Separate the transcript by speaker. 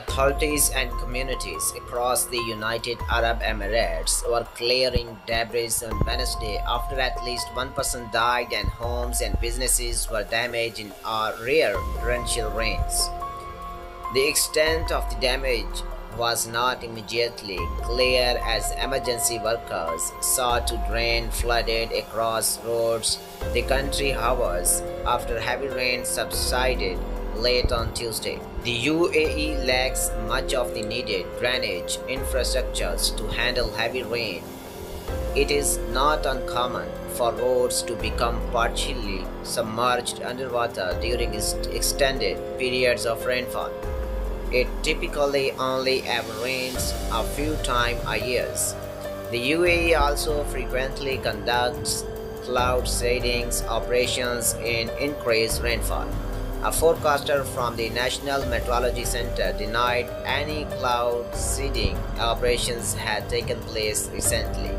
Speaker 1: Authorities and communities across the United Arab Emirates were clearing debris on Wednesday after at least one person died and homes and businesses were damaged in rare torrential rains. The extent of the damage was not immediately clear as emergency workers sought to drain flooded across roads the country hours after heavy rain subsided late on Tuesday. The UAE lacks much of the needed drainage infrastructures to handle heavy rain. It is not uncommon for roads to become partially submerged underwater during extended periods of rainfall. It typically only ever rains a few times a year. The UAE also frequently conducts cloud seeding operations in increased rainfall. A forecaster from the National Meteorology Center denied any cloud seeding operations had taken place recently.